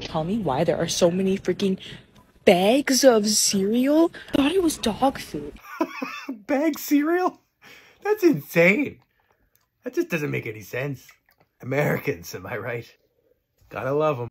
someone tell me why there are so many freaking bags of cereal? I thought it was dog food. Bag cereal? That's insane. That just doesn't make any sense. Americans, am I right? Gotta love them.